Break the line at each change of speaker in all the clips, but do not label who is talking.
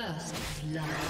First blood.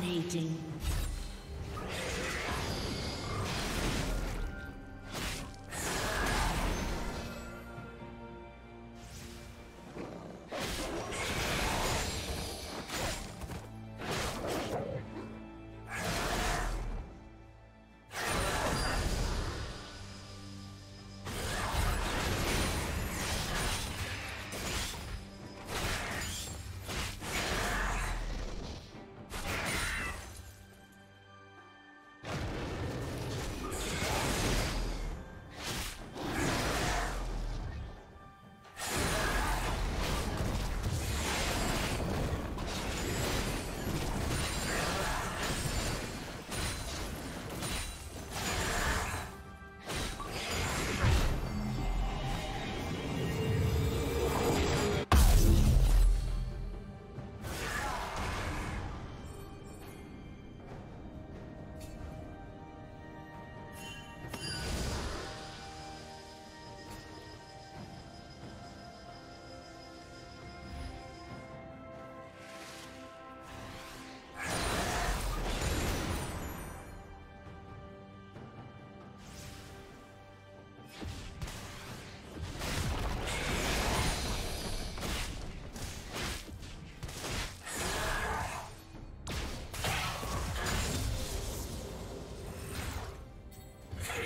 Dominating.